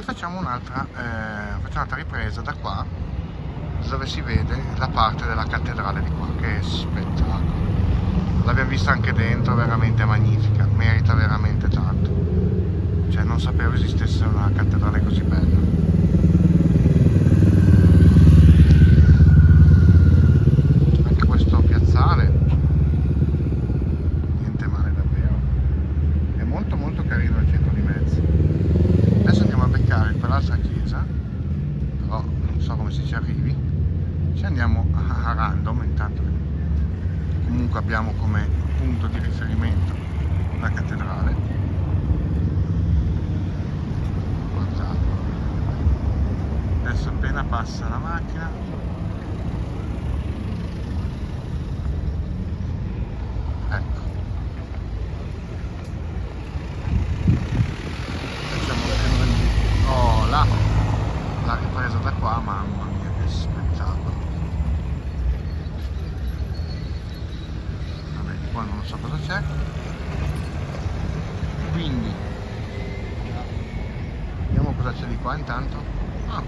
e facciamo un'altra eh, facciamo ripresa da qua dove si vede la parte della cattedrale di qua che spettacolo. L'abbiamo vista anche dentro veramente magnifica merita veramente tanto. Cioè non sapevo esistesse una cattedrale così bella so come si ci arrivi. Ci andiamo a random intanto comunque abbiamo come punto di riferimento la cattedrale. Guardate. Adesso appena passa la macchina ecco facciamo un grandi- oh là la ripresa da qua mamma mia che spettacolo. Vabbè qua non so cosa c'è. Quindi vediamo cosa c'è di qua intanto. Ah,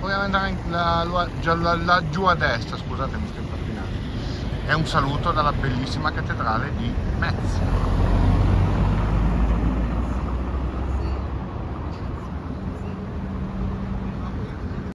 vogliamo andare in- la- la- laggiù a destra scusate mi sto impattinando è un saluto dalla bellissima cattedrale di Metz